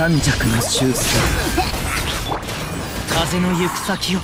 三尺の終戦。風の行く先を。